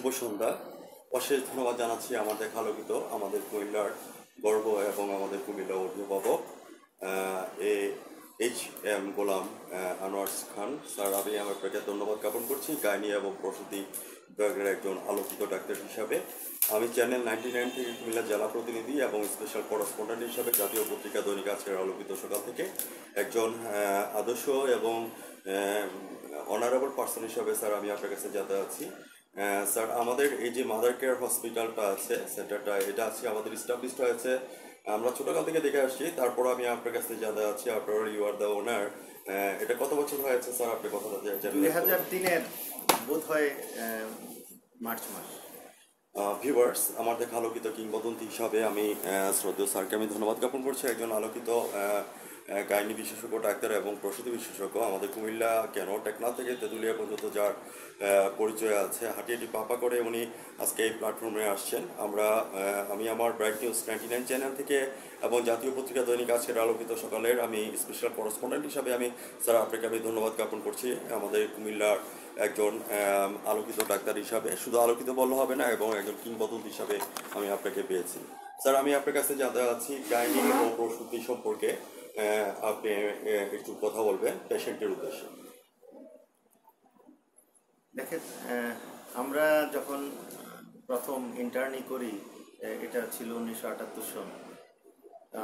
শুভ সন্ধ্যা। অশেষ ধন্যবাদ জানাচ্ছি আমাদের আলোকিত আমাদের কুমিল্লার গর্ব এবং আমাদের কুমিল্লা অভিভাবক এ এইচ এম গোলাম আহ, আনোয়ার খান স্যার। আমি আমার আপনাকে ধন্যবাদ জ্ঞাপন করছি গাইনি এবং প্রসূতি বিভাগের একজন আলোকিত ডাক্তার হিসাবে। আমি চ্যানেল নাইনটি নাইন থেকে কুমিল্লা জেলা প্রতিনিধি এবং স্পেশাল করেসপন্ডেন্ট হিসাবে জাতীয় পত্রিকা দৈনিক আজকের আলোকিত সকাল থেকে একজন আদর্শ এবং অনারেবল পার্সন হিসাবে স্যার আমি আপনার কাছে জানতে আছি। স্যার আমাদের এই যে মাদার কেয়ার হসপিটালটা আছে সেন্টারটা এটা আছে আমাদের স্টাবলিশড হয়েছে। আমরা ছোটকাল থেকে দেখে আসছি তারপর আমি আপনার কাছে জানতে আছি আপনার ইউ আর দ্য ওনার এটা কত বছর হয়েছে স্যার আপনি কথাটা জানেন দুই হাজার তিনের বোধ হয় মার্চ মাস। ভিউয়ার্স আমাদের আলোকিত কিংবদন্তি হিসাবে আমি শ্রদ্ধেয় স্যারকে আমি ধন্যবাদ জ্ঞাপন করছি। একজন আলোকিত গাইনি বিশেষজ্ঞ, ডাক্তার এবং প্রসূতি বিশেষজ্ঞ। আমাদের কুমিল্লা কেন টেকনাফ থেকে তেঁতুলিয়া পর্যন্ত যার পরিচয় আছে। হাঁটিয়াটি পাপা করে উনি আজকে এই প্ল্যাটফর্মে আসছেন। আমরা আমি আমার Bright News ninety nine channel থেকে এবং জাতীয় পত্রিকা দৈনিক আজকের আলোকিত সকালের আমি স্পেশাল করেসপন্ডেন্ট হিসাবে আমি স্যার আপনাকে আমি ধন্যবাদ জ্ঞাপন করছি। আমাদের কুমিল্লার একজন আলোকিত ডাক্তার হিসাবে, শুধু আলোকিত বললে হবে না, এবং একজন কিংবদন্ত হিসাবে আমি আপনাকে পেয়েছি। স্যার, আমি আপনার কাছে জানতে চাচ্ছি গাইনি ও প্রসূতি সম্পর্কে। আপনি একটু কথা বলবেন পেশেন্টের উদ্দেশ্যে। দেখেন আমরা যখন প্রথম ইন্টার্নি করি এটা ছিল উনিশশো আটাত্তর সন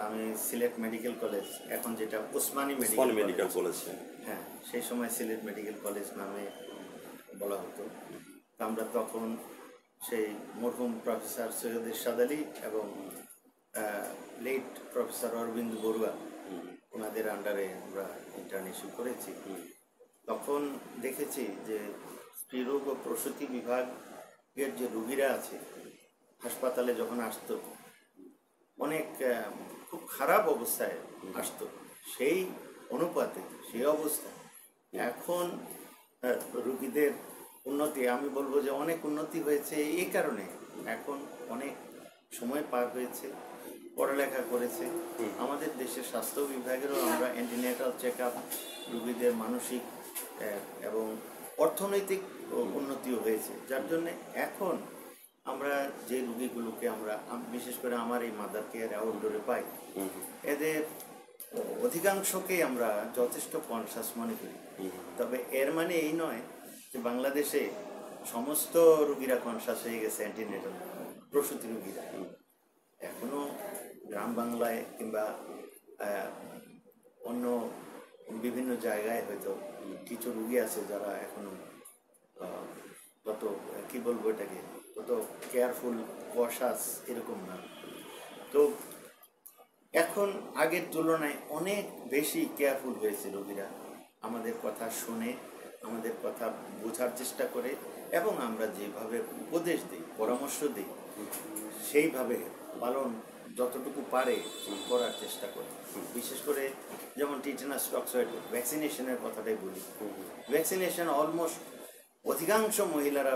আমি সিলেট মেডিকেল কলেজ এখন যেটা ওসমানী মেডিকেল মেডিকেল কলেজে হ্যাঁ। সেই সময় সিলেট মেডিকেল কলেজ নামে বলা হতো। আমরা তখন সেই মরহুম প্রফেসর সৈয়দ ইরশাদ আলী এবং লেট প্রফেসর অরবিন্দ বড়ুয়া ওনাদের আন্ডারে আমরা ইন্টার্নশিপ করেছি। তখন দেখেছি যে স্ত্রীরোগ ও প্রসূতি বিভাগের যে রুগীরা আছে হাসপাতালে যখন আসতো অনেক খুব খারাপ অবস্থায় আসতো। সেই অনুপাতে সেই অবস্থা। এখন রুগীদের উন্নতি আমি বলব যে অনেক উন্নতি হয়েছে এই কারণে। এখন অনেক সময় পার হয়েছে। পড়ালেখা করেছে। আমাদের দেশের স্বাস্থ্য বিভাগেরও আমরা অ্যান্টিনেটাল চেক আপ রুগীদের মানসিক এবং অর্থনৈতিক উন্নতিও হয়েছে। যার জন্য এখন আমরা যে রুগীগুলোকে আমরা বিশেষ করে আমার এই মাদার কেয়ার আউটডোরে পাই এদের অধিকাংশকেই আমরা যথেষ্ট কনসাস মনে করি। তবে এর মানে এই নয় যে বাংলাদেশে সমস্ত রুগীরা কনসাস হয়ে গেছে অ্যান্টিনেটাল প্রসূতি রুগীরা। এখনও গ্রাম বাংলায় কিংবা অন্য বিভিন্ন জায়গায় হয়তো কিছু রুগী আছে যারা এখনও তত কি বলব এটাকে তত কেয়ারফুল কশাস এরকম না। তো এখন আগের তুলনায় অনেক বেশি কেয়ারফুল হয়েছে রোগীরা আমাদের কথা শুনে, আমাদের কথা বোঝার চেষ্টা করে এবং আমরা যেভাবে উপদেশ দিই, পরামর্শ দিই, সেইভাবে পালন যতটুকু পারে করার চেষ্টা করে। বিশেষ করে যেমন টিটেনাস টক্সয়েড ভ্যাকসিনেশনের কথাটাই বলি। ভ্যাকসিনেশন অলমোস্ট অধিকাংশ মহিলারা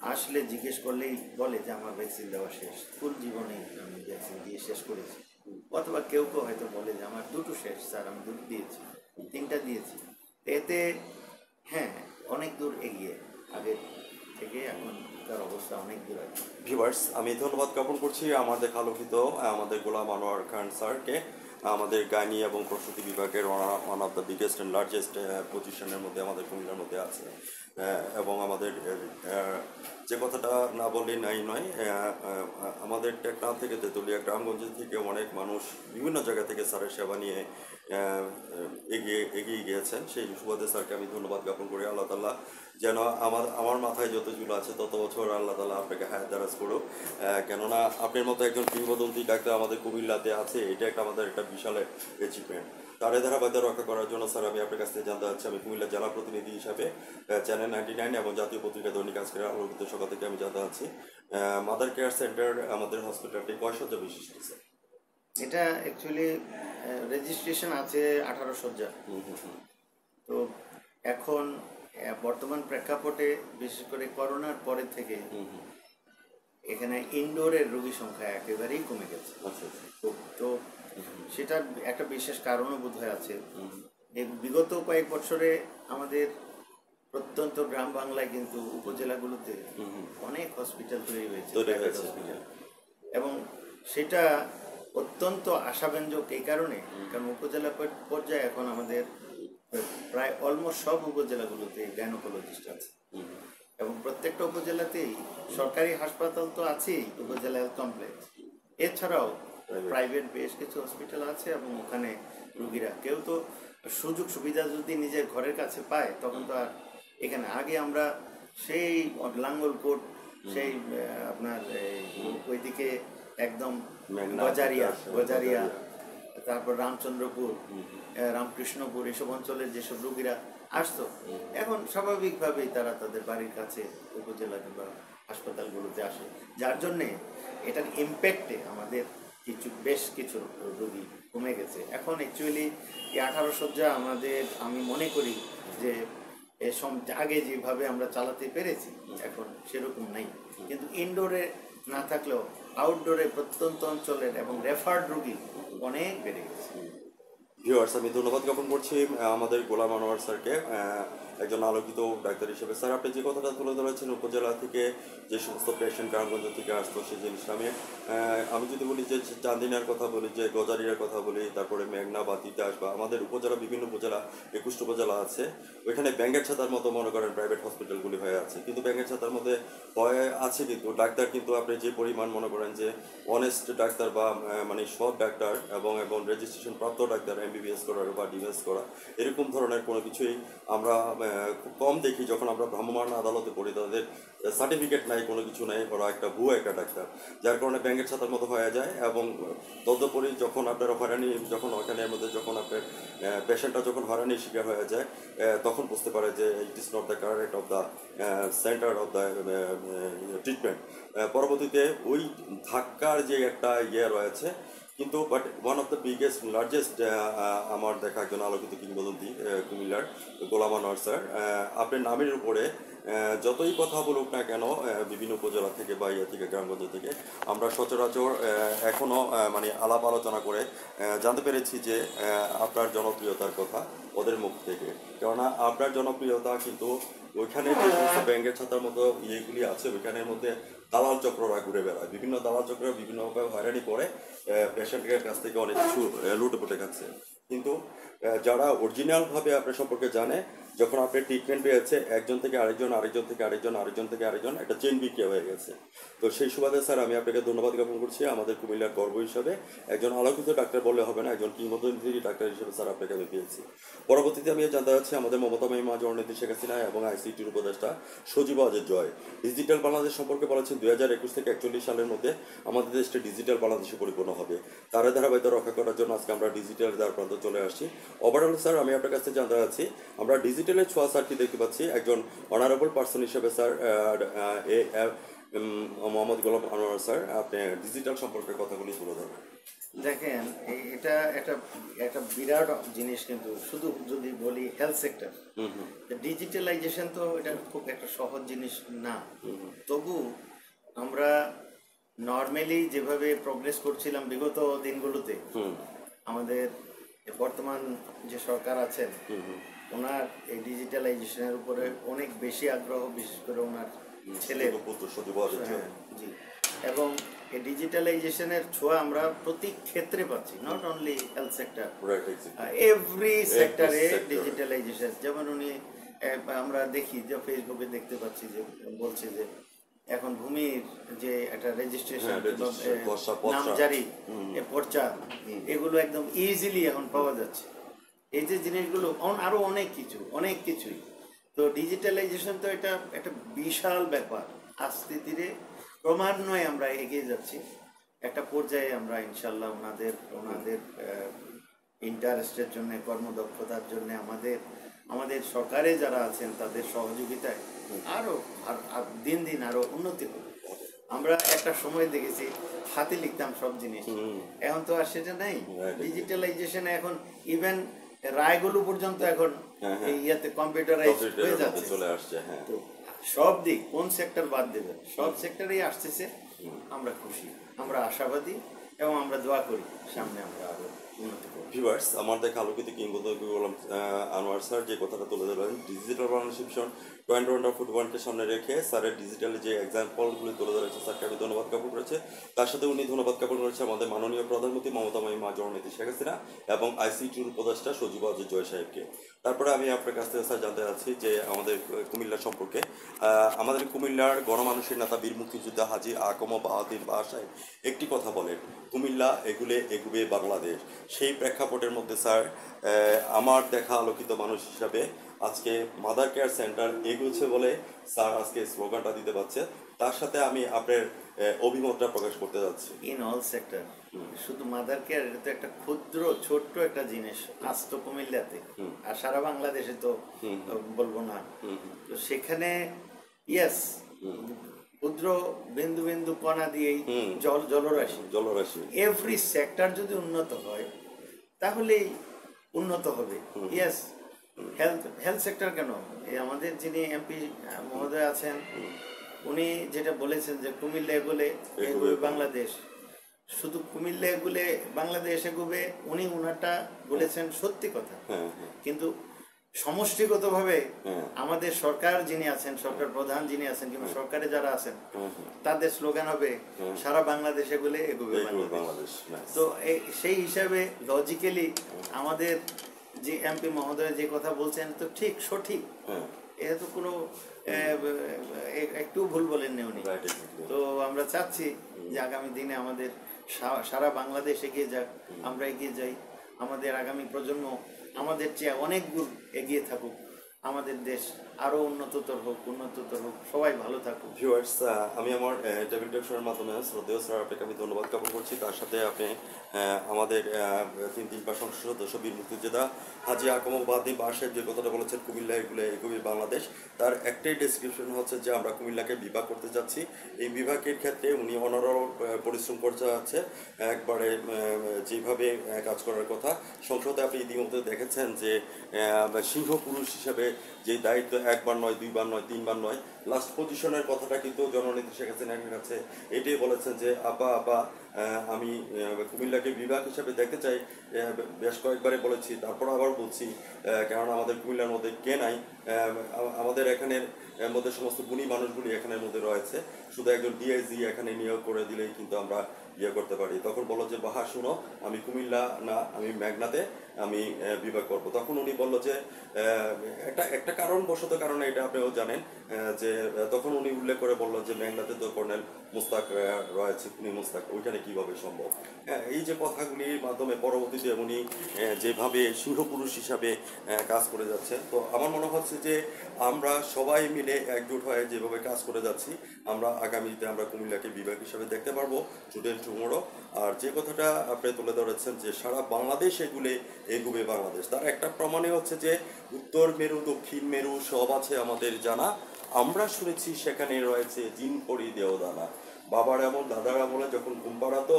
আসলে জিজ্ঞেস করলেই বলে যে, আমার ভ্যাকসিন দেওয়া শেষ। স্কুল জীবনে আমি ভ্যাকসিন দিয়ে শেষ করেছি। অথবা কেউ কেউ হয়তো বলে যে, আমার দুটো শেষ, স্যার, আমি দুটো দিয়েছি, তিনটা দিয়েছি। এতে হ্যাঁ অনেক দূর এগিয়ে। আগের থেকে এখনকার অবস্থা অনেক দূর আছে। ভিউয়ার্স আমি ধন্যবাদ জ্ঞাপন করছি আমাদের আলোকিত আমাদের গোলাম আনোয়ার খান স্যারকে। আমাদের গাইনি এবং প্রসূতি বিভাগের one of the biggest and largest পজিশনের মধ্যে, আমাদের কুমিল্লার মধ্যে আছে। এবং আমাদের যে কথাটা না বললেই নাই নয় আমাদের টেকনাফ থেকে, তেঁতুলিয়া গ্রামগঞ্জ থেকে অনেক মানুষ বিভিন্ন জায়গা থেকে স্যারের সেবা নিয়ে এগিয়ে এগিয়ে গিয়েছেন। সেই সুবাদে স্যারকে আমি ধন্যবাদ জ্ঞাপন করি। আল্লাহ তাল্লাহ যেন আমার আমার মাথায় যত চুল আছে তত বছর আল্লাহ তালা আপনাকে হায়াত দারাজ করুক। কেননা আপনার মতো একজন কিংবদন্তি ডাক্তার আমাদের কুমিল্লাতে আছে এটা একটা আমাদের একটা বিশাল অ্যাচিভমেন্ট তার ধারাবাহিকতা রক্ষা করার জন্য স্যার আমি আপনার কাছ থেকে জানতে চাচ্ছি আমি কুমিল্লা জেলা প্রতিনিধি হিসাবে চ্যানেল নাইনটি নাইন এবং জাতীয় পত্রিকা দৈনিক আজকের আলোকিত সকাল থেকে আমি জানতে চাচ্ছি মাদার কেয়ার সেন্টার আমাদের হসপিটালটি কয় শয্যা বিশিষ্ট স্যার? এটা অ্যাকচুয়ালি রেজিস্ট্রেশন আছে আঠারো সজ্জা তো এখন বর্তমান প্রেক্ষাপটে বিশেষ করে করোনার পরে থেকে এখানে ইনডোরের রোগী সংখ্যা একেবারেই কমে গেছে। আচ্ছা আচ্ছা। তো সেটার একটা বিশেষ কারণও বোধ হয় আছে বিগত কয়েক বছরে আমাদের প্রত্যন্ত গ্রাম বাংলায় কিন্তু উপজেলাগুলোতে অনেক হসপিটাল তৈরি হয়েছে। এবং সেটা অত্যন্ত আশাব্যঞ্জক এই কারণে কারণ উপজেলা পর্যায়ে এখন আমাদের প্রায় অলমোস্ট সব উপজেলাগুলোতে গাইনোকোলজিস্ট আছে। এবং প্রত্যেকটা উপজেলাতেই সরকারি হাসপাতাল তো আছেই উপজেলা হেলথ কমপ্লেক্স এছাড়াও প্রাইভেট বেশ কিছু হসপিটাল আছে এবং ওখানে রুগীরা কেউ তো সুযোগ সুবিধা যদি নিজের ঘরের কাছে পায় তখন তো আর এখানে। আগে আমরা সেই লাঙ্গলকোট সেই আপনার ওইদিকে একদম গজারিয়া গজারিয়া। তারপর রামচন্দ্রপুর রামকৃষ্ণপুর এসব অঞ্চলের যেসব রোগীরা আসতো এখন স্বাভাবিকভাবেই তারা তাদের বাড়ির কাছে উপজেলা কিংবা হাসপাতালগুলোতে আসে। যার জন্যে এটার ইম্প্যাক্টে আমাদের কিছু বেশ কিছু রোগী কমে গেছে। এখন অ্যাকচুয়ালি এই আঠারো সজ্জা আমাদের আমি মনে করি যে সম- আগে যেভাবে আমরা চালাতে পেরেছি এখন সেরকম নাই। কিন্তু ইনডোরে না থাকলেও আউটডোরে প্রত্যন্ত অঞ্চলের এবং রেফার্ড রোগী অনেক বেড়ে গেছে। ভিউয়ার্স আমি ধন্যবাদ জ্ঞাপন করছি আমাদের গোলাম আনোয়ার স্যারকে। একজন আলোকিত ডাক্তার হিসেবে। স্যার, আপনি যে কথাটা তুলে ধরেছেন উপজেলা থেকে, যে সমস্ত পেশেন্ট গ্রামগঞ্জ থেকে আসতো সেই জিনিসটা, আমি আমি যদি বলি যে চান্দিনার কথা বলি, যে গজারিয়ার কথা বলি, তারপরে মেঘনা বা তিতাস বা আমাদের উপজেলা, বিভিন্ন উপজেলা, একুশটা উপজেলা আছে, ওইখানে ব্যাঙ্গের ছাতার মতো মনে করেন প্রাইভেট হসপিটালগুলি হয়ে আছে। কিন্তু ব্যাঙ্গের ছাতার মধ্যে হয়, আছে কিন্তু, ডাক্তার কিন্তু আপনি যে পরিমাণ মনে করেন যে অনেস্ট ডাক্তার বা মানে সৎ ডাক্তার এবং এবং রেজিস্ট্রেশন প্রাপ্ত ডাক্তার এমবিবিএস করার বা ডিএস করা, এরকম ধরনের কোনো কিছুই আমরা খুব কম দেখি যখন আমরা ভ্রাম্যমাণ আদালতে পড়ি, তাদের সার্টিফিকেট নাই, কোনো কিছু নাই, ওরা একটা ভুয়ো একটা ডাক্তার। যার কারণে ব্যাংকের ছাতার মতো হয়ে যায় এবং তদুপরি যখন আপনার হয়রানি, যখন ওখানের মধ্যে যখন আপনার পেশেন্টটা যখন হয়রানির শিকার হয়ে যায় তখন বুঝতে পারে যে it is not the correct of the centre of the treatment পরবর্তীতে ওই ধাক্কার যে একটা ইয়ে রয়েছে কিন্তু but one of the biggest largest আমার দেখা একজন আলোকিত কিংবদন্তি কুমিল্লার গোলাম আনোয়ার স্যার আপনার নামের উপরে যতই কথা বলুক না কেন বিভিন্ন উপজেলা থেকে বা ইয়া থেকে গ্রামগঞ্জ থেকে আমরা সচরাচর আহ, এখনও মানে আলাপ আলোচনা করে জানতে পেরেছি যে আপনার জনপ্রিয়তার কথা ওদের মুখ থেকে। কেননা আপনার জনপ্রিয়তা কিন্তু ওইখানে যে সমস্ত ব্যাংকের ছাতার মতো ইয়েগুলি আছে, ওইখানের মধ্যে দালাল চক্ররা ঘুরে বেড়ায়। বিভিন্ন দালাল চক্র বিভিন্নভাবে হয়রানি করে পেশেন্টের কাছ থেকে অনেক কিছু লুটে পুটে খাচ্ছে কিন্তু যারা অরিজিনালভাবে আপনার সম্পর্কে জানে যখন আপনি ট্রিটমেন্ট পেয়েছে একজন থেকে আরেকজন আরেকজন থেকে আরেকজন আরেকজন থেকে আরেকজন, একটা চেন বিক্রিয়া হয়ে গেছে। তো সেই সুবাদে স্যার, আমি আপনাকে ধন্যবাদ জ্ঞাপন করছি। আমাদের কুমিল্লার গর্ব হিসাবে একজন আলোকিত ডাক্তার বললে হবে না, একজন কিংবদন্তি ডাক্তার হিসেবে স্যার আপনাকে আমি পেয়েছি। পরবর্তীতে আমি জানতে চাচ্ছি, আমাদের মমতা মহিমা জননেত্রী শেখ হাসিনা এবং আইসিটির উপদেষ্টা সজীব অজের জয়। ডিজিটাল বাংলাদেশ সম্পর্কে বলেছেন দুই হাজার একুশ থেকে একচল্লিশ সালের মধ্যে আমাদের দেশটা ডিজিটাল বাংলাদেশে পরিপূর্ণ হবে। তার ধারাবাহিকতা রক্ষা করার জন্য আজকে আমরা ডিজিটাল দ্বার প্রান্ত চলে আসছি। ওভারঅল স্যার, আমি আপনার কাছে জানতে চাচ্ছি, আমরা ডিজিটালের ছোঁয়া স্যারটি দেখতে পাচ্ছি। একজন অনারেবল পার্সন হিসেবে sir A Mohammad Golam Anwar sir আপনি ডিজিটাল সম্পর্কে কথাগুলি তুলে ধরবেন দেখেন এটা একটা একটা বিরাট জিনিস কিন্তু শুধু যদি বলি হেলথ সেক্টর ডিজিটালাইজেশন তো এটা খুব একটা সহজ জিনিস না। তবু আমরা নর্মালি যেভাবে প্রোগ্রেস করছিলাম বিগত দিনগুলোতে আমাদের বর্তমান যে সরকার আছেন ওনার এই ডিজিটালাইজেশনের উপরে অনেক বেশি আগ্রহ বিশেষ করে ওনার জয় হ্যাঁ, জি। এবং এই ডিজিটালাইজেশনের ছোঁয়া আমরা প্রতি ক্ষেত্রে পাচ্ছি not only health sector every সেক্টরে ডিজিটালাইজেশন যেমন উনি আমরা দেখি যে ফেসবুকে দেখতে পাচ্ছি যে বলছে যে এখন ভূমির যে একটা রেজিস্ট্রেশন হ্যাঁ, পর্চা। নামজারি পর্চা এগুলো একদম ইজিলি এখন পাওয়া যাচ্ছে। এই যে জিনিসগুলো অন- আরও অনেক কিছু অনেক কিছুই। তো ডিজিটালাইজেশন তো এটা একটা বিশাল ব্যাপার। আস্তে ধীরে ক্রমান্বয়ে আমরা এগিয়ে যাচ্ছি। একটা পর্যায়ে আমরা ইনশাল্লাহ ওনাদের ওনাদের ইন্টারেস্টের জন্য কর্মদক্ষতার জন্য আমাদের আমাদের সরকারে যারা আছেন তাদের সহযোগিতায় আরও আর- আর দিন দিন আরও উন্নতি হবে আমরা একটা সময় দেখেছি হাতে লিখতাম সব জিনিস। এখন তো আর সেটা নাই. ডিজিটালাইজেশন এখন ইভেন রায়গুলো পর্যন্ত এখন ইয়াতে হ্যাঁ। কম্পিউটারাইজ হয়ে যাচ্ছে। চলে আসছে হ্যাঁ। সব দিক কোন সেক্টর বাদ দেবে সব সেক্টরেই আসতেছে। আমরা খুশি আমরা আশাবাদী এবং আমরা দোয়া করি সামনে আমরা আরও উন্নতি আমার ভিউয়ার্স আলোকিত কিংবদন্তি আনোয়ার স্যার যে কথাটা তুলে ধরলেন ডিজিটাল বাংলাদেশ মিশন টোয়েন্টি ওয়ান্ডার ফুটবলকে সামনে রেখে স্যারের ডিজিটালি যে এক্সাম্পলগুলি তুলে ধরেছে, স্যারকে আমি ধন্যবাদ জ্ঞাপন করেছে। তার সাথে উনি ধন্যবাদ জ্ঞাপন করেছে আমাদের মাননীয় প্রধানমন্ত্রী মমতা মা জননীতি শেখ হাসিনা এবং আইসিটির উপদেষ্টা সজীব অজিত জয় সাহেবকে। তারপরে আমি আপনার কাছ থেকে স্যার জানতে চাচ্ছি যে আমাদের কুমিল্লা সম্পর্কে আমাদের কুমিল্লার গণমানুষের নেতা বীর মুক্তিযোদ্ধা হাজি আকম বাহাদির বাসায় একটি কথা বলেন, কুমিল্লা এগুলে এগুবে বাংলাদেশ। সেই প্রেক্ষাপটের মধ্যে স্যার আমার দেখা আলোকিত মানুষ হিসাবে আজকে মাদার কেয়ার সেন্টার এগুচ্ছে বলে স্যার আজকে স্লোগানটা দিতে পারছে। তার সাথে আমি আপনার অভিমতটা প্রকাশ করতে যাচ্ছি। ইন অল সেক্টর শুধু মাদার কেয়ার এটা তো একটা ক্ষুদ্র ছোট্ট একটা জিনিস আজ তো কুমিল্লাতে আর সারা বাংলাদেশে তো বলব না। তো সেখানে ইয়েস ক্ষুদ্র বিন্দু বিন্দু কণা দিয়েই জল জলরাশি। জলরাশি। এভরি সেক্টর যদি উন্নত হয় তাহলেই উন্নত হবে। ইয়েস হেলথ হেলথ সেক্টর কেন? এই আমাদের যিনি এমপি মহোদয় আছেন উনি যেটা বলেছেন যে কুমিল্লা এগুলে এগুবে বাংলাদেশ। শুধু কুমিল্লা এগুলে বাংলাদেশ এগুবে উনি উনারটা বলেছেন সত্যি কথা। হ্যাঁ হ্যাঁ। কিন্তু সমষ্টিগতভাবে হ্যাঁ। আমাদের সরকার যিনি আছেন সরকার প্রধান যিনি আছেন কিংবা সরকারে যারা আছেন তাদের স্লোগান হবে সারা বাংলাদেশে বলে এগোবে বাংলাদেশ। বাংলাদেশ তো সেই হিসাবে লজিক্যালি আমাদের যে এমপি মহোদয় যে কথা বলছেন তো ঠিক সঠিক। হ্যাঁ। এটা তো কোনো একটু ভুল বলেননি উনি। তো আমরা চাচ্ছি যে আগামী দিনে আমাদের সারা বাংলাদেশ এগিয়ে যাক আমরা এগিয়ে যাই। আমাদের আগামী প্রজন্ম আমাদের চেয়ে অনেক গুণ এগিয়ে থাকুক। আমাদের দেশ আরও উন্নততর হোক উন্নততর হোক, সবাই ভালো থাকুক। ভিউয়ার্স আমি আমার টেবিল টকশোর মাধ্যমে শ্রদ্ধেয় স্যার আপনাকে আমি ধন্যবাদ জ্ঞাপন করছি। তার সাথে আপনি আমাদের তিন তিন পাঁচ সংসদ সদস্য বীর মুক্তিযোদ্ধা হাজি আকম বাদি বাসের যে কথাটা বলেছেন, কুমিল্লা এগুলো, এগুলি বাংলাদেশ। তার একটাই ডেসক্রিপশন হচ্ছে যে আমরা কুমিল্লাকে বিভাগ করতে যাচ্ছি। এই বিভাগের ক্ষেত্রে উনি অনরল পরিশ্রম করতে যাচ্ছে। একবারে যেভাবে কাজ করার কথা। সংসদে আপনি ইতিমধ্যে দেখেছেন যে সিংহ পুরুষ হিসাবে যে দায়িত্ব একবার নয়, দুইবার নয়, তিনবার নয়। লাস্ট পজিশনের কথাটা কিন্তু জননেত্রী শেখ হাসিনার কাছে এটাই বলেছেন যে, আপা আপা আমি কুমিল্লাকে বিভাগ হিসাবে দেখতে চাই। বেশ কয়েকবারে বলেছি, তারপর আবার বলছি কারণ আমাদের কুমিল্লার মধ্যে কে নাই? আমাদের এখানের মধ্যে সমস্ত গুণী মানুষগুলি এখানের মধ্যে রয়েছে। শুধু একজন ডিআইজি এখানে নিয়োগ করে দিলেই কিন্তু আমরা ইয়ে করতে পারি। তখন বলল যে, বাহা, শুনো, আমি কুমিল্লা, না, আমি মেঘনাতে, আমি বিবাহ করব। তখন উনি বলল যে একটা একটা কারণ বশত কারণে এটা আপনিও জানেন যে, তখন উনি উল্লেখ করে বলল যে, মেঘনাতে তো কর্নেল মুস্তাক রয়েছে খুনি মুস্তাক ওইখানে কীভাবে সম্ভব? হ্যাঁ, এই যে কথাগুলির মাধ্যমে পরবর্তীতে উনি যেভাবে সিংহপুরুষ হিসাবে কাজ করে যাচ্ছেন তো আমার মনে হচ্ছে যে আমরা সবাই মিলে একজোট হয়ে যেভাবে কাজ করে যাচ্ছি আমরা আগামীতে আমরা কুমিল্লাকে বিভাগ হিসাবে দেখতে পারব টুডেল টুমোরো আর যে কথাটা আপনি তুলে ধরেছেন যে সারা বাংলাদেশ এগুলে এগুবে বাংলাদেশ তার একটা প্রমাণে হচ্ছে যে উত্তর মেরু দক্ষিণ মেরু সব আছে আমাদের জানা আমরা শুনেছি সেখানে রয়েছে জিন পরি দেওদানা। বাবার এমন দাদার আমলে যখন ঘুম পাড়াতো,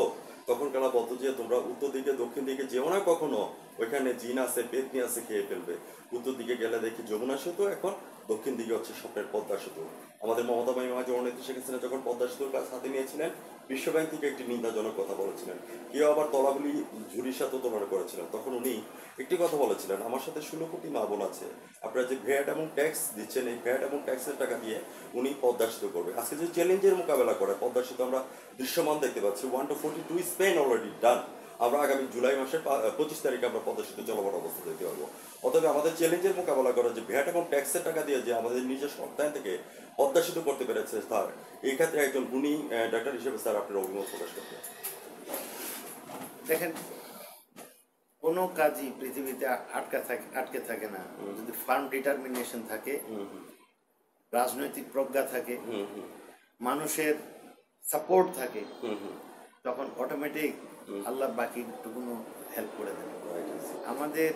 তখন কারা বলতো যে, তোমরা উত্তর দিকে, দক্ষিণ দিকে যেও না কখনো? ওইখানে জিন আছে পেতনি আছে, খেয়ে ফেলবে। উত্তর দিকে গেলে দেখি যমুনা সেতু, এখন দক্ষিণ দিকে হচ্ছে স্বপ্নের পদ্মা সেতু। আমাদের মমতা মাইমা জননেত্রী শেখ হাসিনা যখন পদ্মা সেতুর কাজ হাতে নিয়েছিলেন বিশ্বব্যাংক থেকে একটি নিন্দাজনক কথা বলেছিলেন। কেউ আবার তলাগুলি ঝুড়ির সাথে তুলনা করেছিলেন। তখন উনি একটি কথা বলেছিলেন, আমার সাথে ষোলো কোটি মা বোন আছে। আপনারা যে ভ্যাট এবং ট্যাক্স দিচ্ছেন, এই ভ্যাট এবং ট্যাক্সের টাকা দিয়ে উনি পদ্মাসিত সেতু করবে। আজকে যে চ্যালেঞ্জের মোকাবেলা করে, পদ্মাসিত সেতু আমরা দৃশ্যমান দেখতে পাচ্ছি। One two forty two Spain already done আমরা আগামী জুলাই মাসের পঁচিশ তারিখে আমরা পদ্মা সেতু চলমান অবস্থা দেখতে পারব অতএব আমাদের চ্যালেঞ্জের মোকাবেলা করা যে ভ্যাট এবং ট্যাক্সের টাকা দিয়ে যে আমাদের নিজের সন্তান থেকে পদ্মা সেতু করতে পেরেছে স্যার এই ক্ষেত্রে একজন গুণী ডাক্তার হিসেবে স্যার আপনার অভিমত প্রকাশ করতে দেখেন কোনো কাজই পৃথিবীতে আটকা থাকে আটকে থাকে না। যদি ফার্ম ডিটারমিনেশন থাকে রাজনৈতিক প্রজ্ঞা থাকে মানুষের সাপোর্ট থাকে তখন অটোমেটিক আল্লাহ বাকিটুকুনো হেল্প করে দেবে আমাদের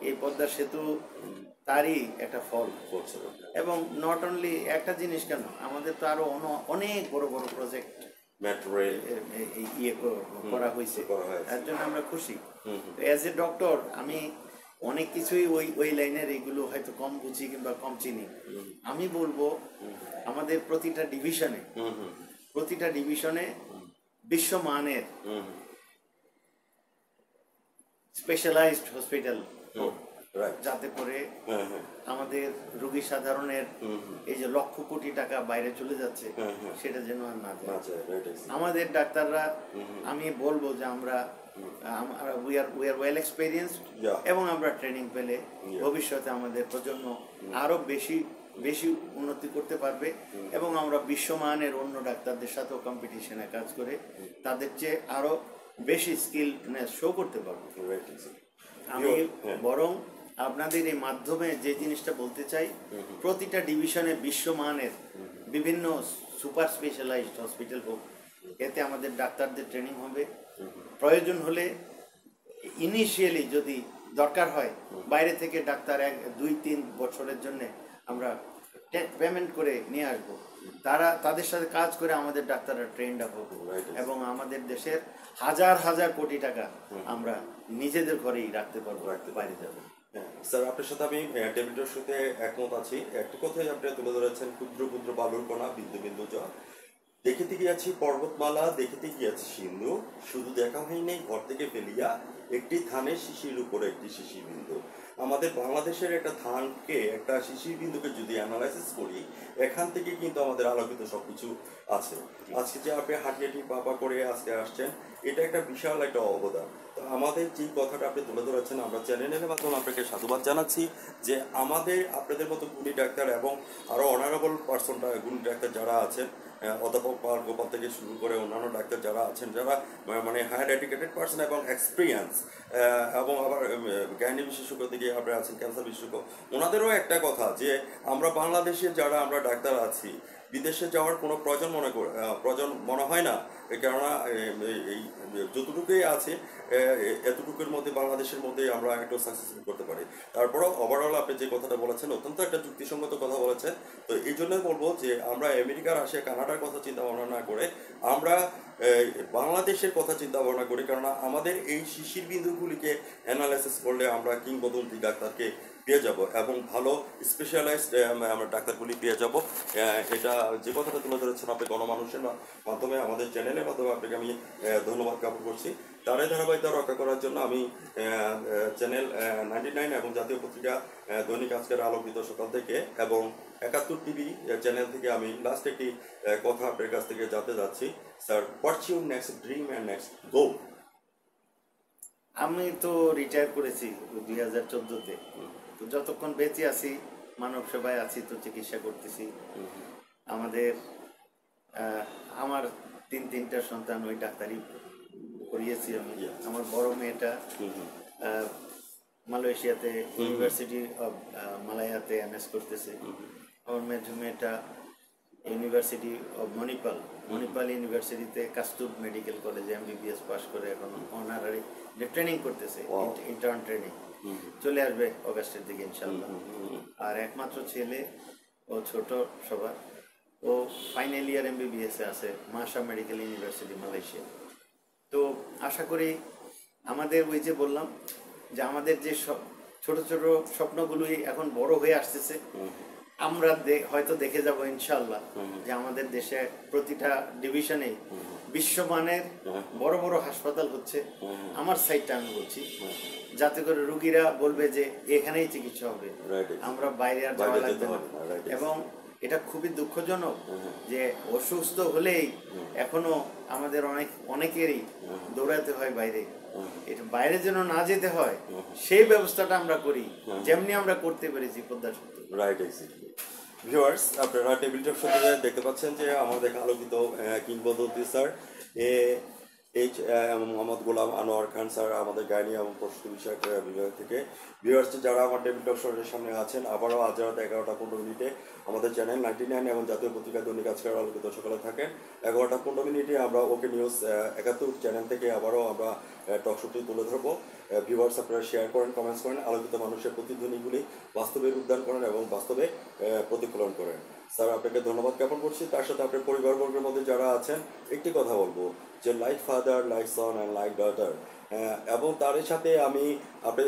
এই পদ্মা সেতু তারই একটা ফল এবং নট অনলি একটা জিনিস কেন আমাদের তো আরও অনেক বড় বড় প্রজেক্ট ইয়ে করা হয়েছে। তার জন্য আমরা খুশি। অ্যাজ এ ডক্টর আমি অনেক কিছুই ওই ওই লাইনের এগুলো হয়তো কম বুঝি কিংবা কম চিনি। আমি বলব আমাদের প্রতিটা ডিভিশনে প্রতিটা ডিভিশনে বিশ্বমানের হুম। স্পেশালাইজড হসপিটাল যাতে করে হ্যাঁ হ্যাঁ। আমাদের রোগী সাধারণের এই যে লক্ষ কোটি টাকা বাইরে চলে যাচ্ছে হুম। সেটা যেন আর না আমাদের ডাক্তাররা আমি বলব যে আমরা we are we are well experience এবং আমরা ট্রেনিং পেলে ভবিষ্যতে আমাদের প্রজন্ম আরও বেশি বেশি উন্নতি করতে পারবে এবং আমরা বিশ্বমানের অন্য ডাক্তারদের সাথেও কম্পিটিশনে কাজ করে তাদের চেয়ে আরও বেশি স্কিলনেস শো করতে পারব। আমি। বরং আপনাদের এই মাধ্যমে যে জিনিসটা বলতে চাই প্রতিটা ডিভিশনে বিশ্বমানের বিভিন্ন সুপার স্পেশালাইজড হসপিটাল হোক এতে আমাদের ডাক্তারদের ট্রেনিং হবে। প্রয়োজন হলে ইনিশিয়ালি যদি দরকার হয় বাইরে থেকে ডাক্তার এক দুই তিন বছরের জন্য আমরা পেমেন্ট করে নিয়ে আসব। তারা তাদের সাথে কাজ করে আমাদের ডাক্তাররা ট্রেন্ড আপ হবে এবং আমাদের দেশের হাজার হাজার কোটি টাকা আমরা নিজেদের ঘরেই রাখতে পারব রাখতে বাইরে যাব। হ্যাঁ, স্যার আপনার সাথে আমি টেবিলটার সাথে একমত আছি। একটি কথাই আপনি তুলে ধরেছেন ক্ষুদ্র ক্ষুদ্র বালুর কণা বিন্দু বিন্দু জল। দেখিতে গিয়াছি পর্বতমালা দেখিতে গিয়াছি সিন্ধু। শুধু দেখা হয়নি ঘর থেকে ফেলিয়া একটি ধানের শিশির উপরে একটি শিশির বিন্দু। আমাদের বাংলাদেশের একটা ধানকে একটা শিশির বিন্দুকে যদি অ্যানালাইসিস করি এখান থেকে কিন্তু আমাদের আলোকিত সবকিছু আছে। আজকে যে আপনি হাঁটিয়াটি পাপা করে আজকে আসছেন এটা একটা বিশাল একটা অবদান। তো আমাদের যে কথাটা আপনি তুলে ধরেছেন আমরা চ্যানেলের মাধ্যমে আপনাকে সাধুবাদ জানাচ্ছি যে আমাদের আপনাদের মতো গুণী ডাক্তার এবং আরও অনারেবল পার্সনটা গুণী ডাক্তার যারা আছেন অধ্যাপক পাল গোপাল থেকে শুরু করে অন্যান্য ডাক্তার যারা আছেন, যারা মানে হায়ার এডুকেটেড পার্সন এবং এক্সপিরিয়েন্স এবং আবার জ্ঞানী বিশেষজ্ঞ দিকে আপনারা আছেন ক্যান্সার বিশেষজ্ঞ, ওনাদেরও একটা কথা যে আমরা বাংলাদেশে যারা আমরা ডাক্তার আছি, বিদেশে যাওয়ার কোনো প্রয়োজন মনে প্রয়োজন মনে হয় না। কেননা এই- যতটুকুই আছে এতটুকুর মধ্যে বাংলাদেশের মধ্যে আমরা একটু সাকসেসফুল করতে পারি। তারপরও ওভারঅল আপনি যে কথাটা বলেছেন, অত্যন্ত একটা যুক্তিসঙ্গত কথা বলেছেন। তো এই জন্যই বলব যে আমরা আমেরিকার আসে কানাডার কথা চিন্তা ভাবনা না করে আমরা বাংলাদেশের কথা চিন্তা ভাবনা করি। কেননা আমাদের এই শিশির বিন্দুগুলিকে অ্যানালাইসিস করলে আমরা কিংবদন্তি ডাক্তারকে পেয়ে যাব এবং ভালো স্পেশালাইজড আমরা ডাক্তারগুলি পেয়ে যাব। এটা যে কথাটা তুলে ধরেছেন আপনি গণমানুষের মাধ্যমে আমাদের চ্যানেলের মাধ্যমে আপনাকে আমি ধন্যবাদ জ্ঞাপন করছি। তারই ধারাবাহিকতা রক্ষা করার জন্য আমি চ্যানেল নাইনটি নাইন এবং জাতীয় পত্রিকা দৈনিক আজকের আলোকিত সকাল থেকে এবং একাত্তর টিভি চ্যানেল থেকে আমি লাস্ট একটি কথা আপনার কাছ থেকে জানতে যাচ্ছি। Sir what's next dream and next goal আমি তো রিটায়ার করেছি দুই হাজার চোদ্দোতে। তো যতক্ষণ বেঁচে আছি মানব সেবায় আছি তো চিকিৎসা করতেছি। আমাদের আমার তিন তিনটা সন্তান ওই ডাক্তারি করিয়েছি আমি। আমার বড় মেয়েটা আহ, মালয়েশিয়াতে ইউনিভার্সিটি অফ মালায়াতে এমএস করতেছে। আমার মেজো মেয়েটা ইউনিভার্সিটি অফ মণিপাল মণিপাল ইউনিভার্সিটিতে কাস্তুব মেডিকেল কলেজে এমবিবিএস পাস করে এখন অনারারি ট্রেনিং করতেছে ইন্টার্ন ট্রেনিং চলে আসবে অগাস্টের দিকে ইনশাল্লাহ আর একমাত্র ছেলে ও ছোট সবার। ও ফাইনাল ইয়ার এমবিবিএস এ আছে মাসা মেডিকেল ইউনিভার্সিটি মালয়েশিয়া। তো আশা করি আমাদের ওই যে বললাম যে আমাদের যে সব- ছোট ছোট স্বপ্নগুলোই এখন বড় হয়ে আসতেছে। আমরা হয়তো দেখে যাব ইনশাল্লাহ যে আমাদের দেশে প্রতিটা ডিভিশনে বিশ্বমানের বড় বড় হাসপাতাল হচ্ছে। আমার সাইডটা আমি বলছি। যাতে করে রুগীরা বলবে যে এখানেই চিকিৎসা হবে। আমরা বাইরে আর যাওয়া লাগবে না। হবে এবং এটা খুবই দুঃখজনক যে অসুস্থ হলেই এখনও আমাদের অনেক অনেকেরই দৌড়াতে হয় বাইরে। এটা বাইরে যেন না যেতে হয়, সেই ব্যবস্থাটা আমরা করি, যেমনি আমরা করতে পেরেছি Padma Setu right exactly viewers আপনারা টেবিল সাথে দেখতে পাচ্ছেন যে আমাদের আলোকিত কিংবদন্তি sir H Mohammad Golam Anwar Khan sir আমাদের গাইনি এবং প্রস্তুতি বিষয়ক বিভাগ থেকে ভিউয়ার্স যারা আমার টেবিল টক সামনে আছেন, আবারও আজ রাত এগারোটা পনেরো মিনিটে আমাদের চ্যানেল নাইনটি নাইন এবং জাতীয় পত্রিকা দৈনিক আজকের আলোকিত সকালে থাকেন। এগারোটা পনেরো মিনিটে আমরা ওকে নিউজ একাত্তর চ্যানেল থেকে আবারও আমরা টক শোটি তুলে ধরবো। ভিউয়ার্স আপনারা শেয়ার করেন কমেন্টস করেন, আলোকিত মানুষের প্রতিধ্বনিগুলি বাস্তবে উদ্যান করেন এবং বাস্তবে প্রতিফলন করেন। স্যার, আপনাকে ধন্যবাদ জ্ঞাপন করছি। তার সাথে আপনার পরিবারবর্গের মধ্যে যারা আছেন, একটি কথা বলব যে like father like son and like daughter এবং তার সাথে আমি আপনি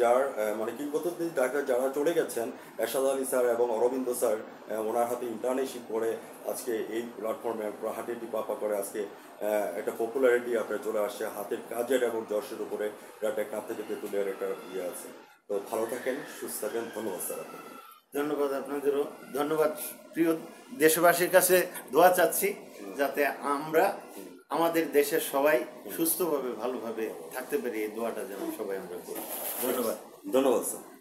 যার মানে কিংবদন্তি ডাক্তার যারা চলে গেছেন, এরশাদ আলী স্যার এবং অরবিন্দ স্যার ওনার হাতে ইন্টার্নশিপ করে আজকে এই প্ল্যাটফর্মে হাতে টিপাপা করে আজকে একটা পপুলারিটি আপনার চলে আসছে। হাতের কাজের এবং যশের উপরে একটা টেকনাফ থেকে তেঁতুলিয়ার একটা ইয়ে আছে। তো ভালো থাকেন, সুস্থ থাকেন। ধন্যবাদ স্যার আপনাকে। ধন্যবাদ আপনাদেরও। ধন্যবাদ প্রিয় দেশবাসীর কাছে দোয়া চাচ্ছি যাতে আমরা আমাদের দেশের সবাই সুস্থভাবে, ভালোভাবে থাকতে পারি। এই দোয়াটা যেন সবাই আমরা করি। ধন্যবাদ। ধন্যবাদ, স্যার।